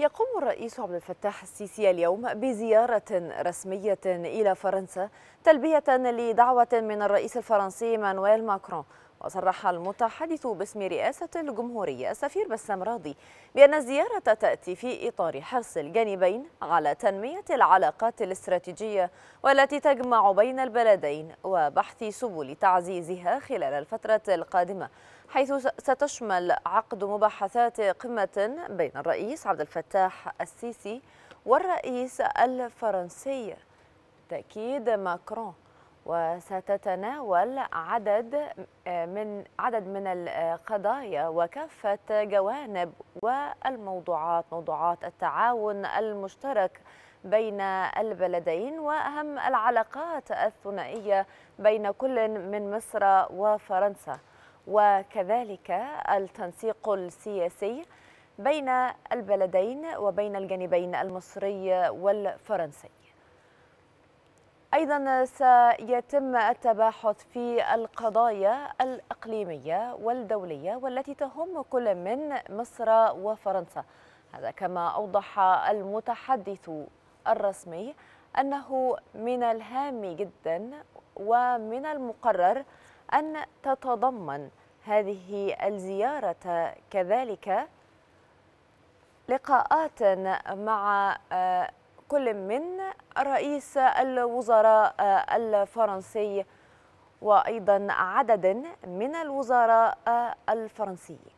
يقوم الرئيس عبد الفتاح السيسي اليوم بزيارة رسمية إلى فرنسا تلبية لدعوة من الرئيس الفرنسي مانويل ماكرون. وصرح المتحدث باسم رئاسة الجمهورية السفير بسام راضي بأن الزيارة تأتي في إطار حرص الجانبين على تنمية العلاقات الاستراتيجية والتي تجمع بين البلدين وبحث سبل تعزيزها خلال الفترة القادمة حيث ستشمل عقد مباحثات قمة بين الرئيس عبد الفتاح السيسي والرئيس الفرنسي تأكيد ماكرون. وستتناول عدد من عدد من القضايا وكافة جوانب والموضوعات موضوعات التعاون المشترك بين البلدين وأهم العلاقات الثنائية بين كل من مصر وفرنسا. وكذلك التنسيق السياسي بين البلدين وبين الجانبين المصري والفرنسي. أيضا سيتم التباحث في القضايا الإقليمية والدولية والتي تهم كل من مصر وفرنسا. هذا كما أوضح المتحدث الرسمي أنه من الهام جدا ومن المقرر أن تتضمن هذه الزيارة. كذلك لقاءات مع كل من رئيس الوزراء الفرنسي وأيضا عدد من الوزراء الفرنسيين.